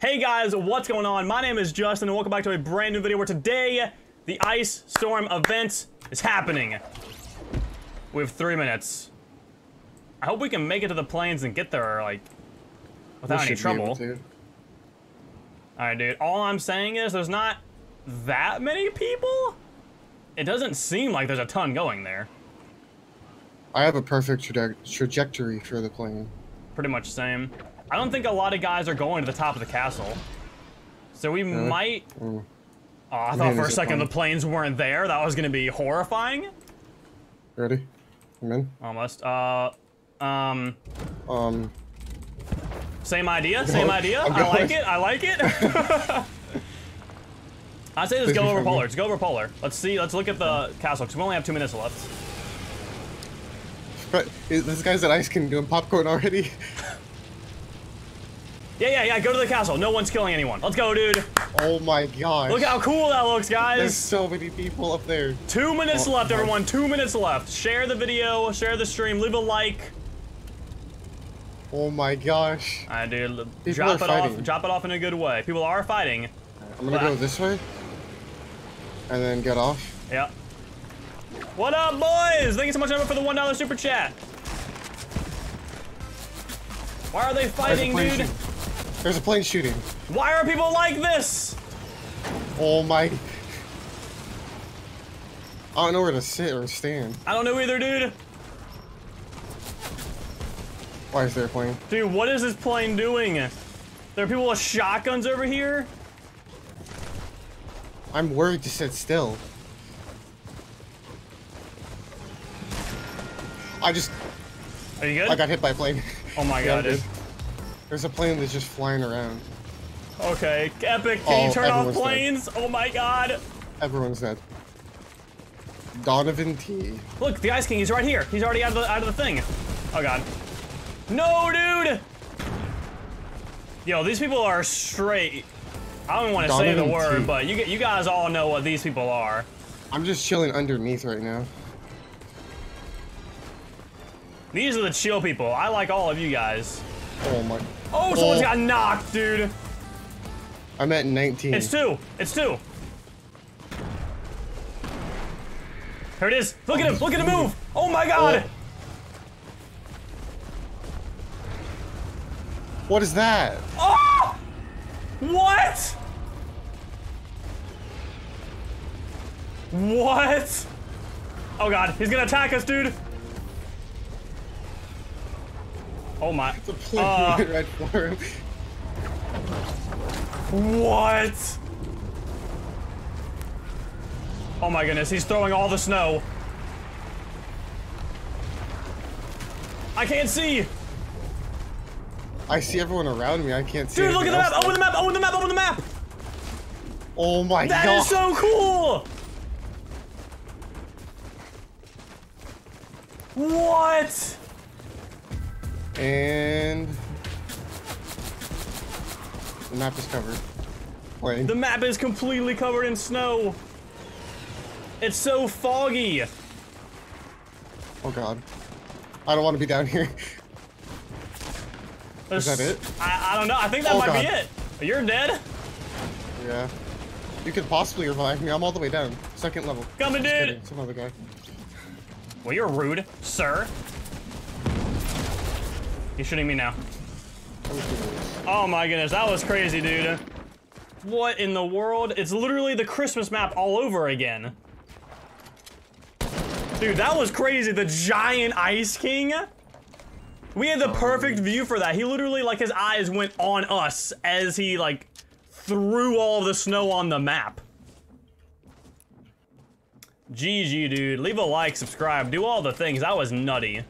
Hey guys, what's going on? My name is Justin and welcome back to a brand new video where today the Ice Storm event is happening. We have three minutes. I hope we can make it to the planes and get there, like, without We any should be able trouble. Alright, dude. All I'm saying is there's not that many people? It doesn't seem like there's a ton going there. I have a perfect traje- trajectory for the plane. Pretty much same. I don't think a lot of guys are going to the top of the castle. So we Really? might... Mm. Oh, I thought for a second the planes weren't there. That was gonna be horrifying. Ready? I'm in. Almost. Uh, um, Um, same idea, same idea. I'm like it, I like it. I say let's go over polar. Let's go over polar. Let's see, let's look at the castle, because we only have two minutes left. but is- this guy's at Ice King doing popcorn already. Yeah, yeah, yeah, go to the castle. No one's killing anyone. Let's go, dude. oh my gosh. Look how cool that looks, guys. There's so many people up there. Two minutes Oh, left, my- everyone. Two minutes left. Share the video, share the stream, leave a like. Oh my gosh. Alright, dude. People Drop it off. fighting. Drop it off in a good way. People are fighting. I'm gonna go this way. And then get off. Yep. What up, boys? Thank you so much Emma, for the one dollar super chat. Why are they fighting, dude? There's a plane shooting. Why are people like this? Oh my. I don't know where to sit or stand. I don't know either, dude. Why is there a plane? Dude, what is this plane doing? There are people with shotguns over here. I'm worried to sit still. I just Are you good? I got hit by a plane. oh my god, dude. There's a plane that's just flying around. Okay, epic. Can you Oh, turn off everyone's dead. planes? Oh my god. Everyone's dead. Donovan T. Look, the Ice King, he's right here. He's already out of the out of the thing. Oh god. No, dude! Yo, these people are straight. I don't want to say the word, T. but you you guys all know what these people are. I'm just chilling underneath right now. These are the chill people. I like all of you guys. Oh my. Oh, someone's oh. got knocked, dude. I'm at 19. It's two. It's two. Here it is. Look at him. Look at him move. Oh my god. Oh. What is that? Oh! What? What? Oh god, he's gonna attack us, dude. Oh my. The plane Uh. right for him. What? Oh my goodness, he's throwing all the snow. I can't see. I see everyone around me. I can't see. Dude, look at the map. Open the map. Open the map. Open the map. Oh my That god. That is so cool. What? And the map is covered. Plane. The map is completely covered in snow. It's so foggy. Oh god. I don't want to be down here. There's- that it? I, I don't know. I think that Oh, might be it. You're dead. yeah. You could possibly revive me. I'm all the way down. Second level. Coming, Just dude. kidding. Some other guy. Well, you're rude, sir. He's shooting me now. Oh my goodness, that was crazy, dude. What in the world? It's literally the Christmas map all over again. Dude, that was crazy. The giant Ice King. We had the perfect view for that. He literally, like, his eyes went on us as he, like, threw all the snow on the map. GG, dude. Leave a like, subscribe, do all the things. That was nutty.